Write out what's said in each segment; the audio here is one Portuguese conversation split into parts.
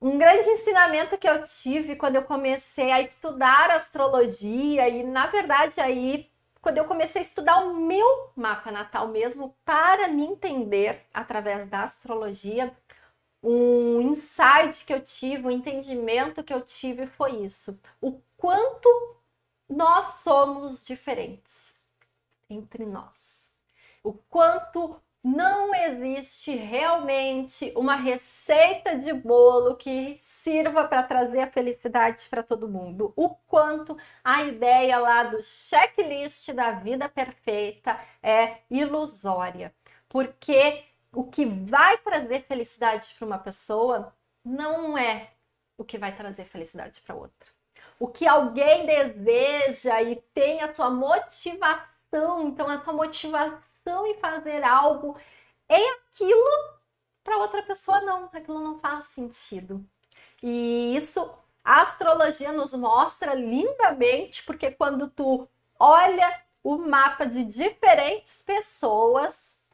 um grande ensinamento que eu tive quando eu comecei a estudar astrologia e, na verdade, aí quando eu comecei a estudar o meu mapa natal mesmo para me entender através da astrologia, um insight que eu tive, um entendimento que eu tive foi isso: o quanto nós somos diferentes entre nós. O quanto não existe realmente uma receita de bolo que sirva para trazer a felicidade para todo mundo. O quanto a ideia lá do checklist da vida perfeita é ilusória. Porque o que vai trazer felicidade para uma pessoa não é o que vai trazer felicidade para outra. O que alguém deseja e tem a sua motivação então essa motivação em fazer algo é aquilo para outra pessoa não, aquilo não faz sentido. E isso a astrologia nos mostra lindamente, porque quando tu olha o mapa de diferentes pessoas,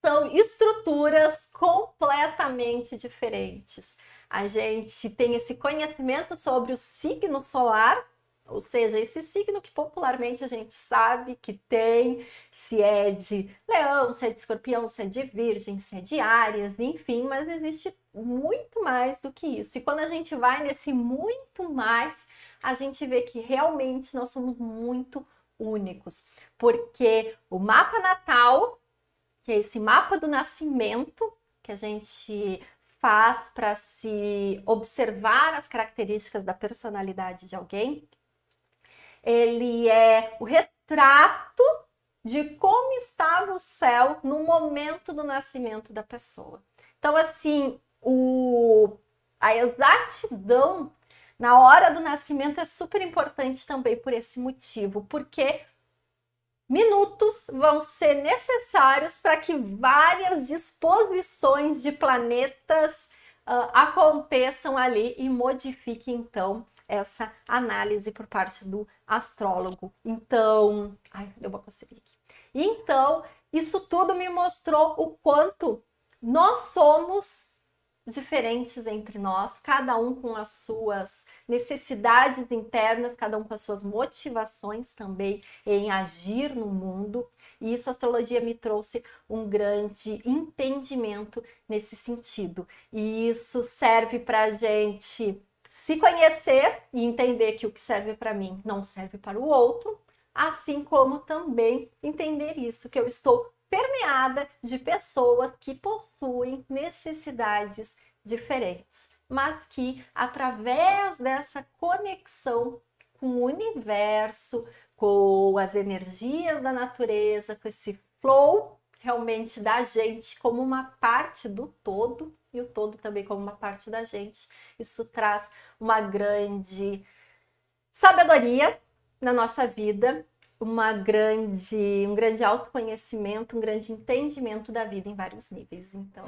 são estruturas completamente diferentes. A gente tem esse conhecimento sobre o signo solar, ou seja, esse signo que popularmente a gente sabe que tem, se é de leão, se é de escorpião, se é de virgem, se é de áreas, enfim, mas existe muito mais do que isso. E quando a gente vai nesse muito mais, a gente vê que realmente nós somos muito únicos, porque o mapa natal, que é esse mapa do nascimento, que a gente faz para se observar as características da personalidade de alguém, ele é o retrato de como estava o céu no momento do nascimento da pessoa. Então, assim, o, a exatidão na hora do nascimento é super importante também por esse motivo, porque minutos vão ser necessários para que várias disposições de planetas uh, aconteçam ali e modifiquem então essa análise por parte do astrólogo. Então, ai, deu uma coceira aqui. Então, isso tudo me mostrou o quanto nós somos diferentes entre nós, cada um com as suas necessidades internas, cada um com as suas motivações também em agir no mundo. E isso a astrologia me trouxe um grande entendimento nesse sentido. E isso serve para a gente se conhecer e entender que o que serve para mim não serve para o outro, assim como também entender isso, que eu estou permeada de pessoas que possuem necessidades diferentes, mas que através dessa conexão com o universo, com as energias da natureza, com esse flow realmente da gente como uma parte do todo e o todo também como uma parte da gente. Isso traz uma grande sabedoria na nossa vida, uma grande, um grande autoconhecimento, um grande entendimento da vida em vários níveis. Então,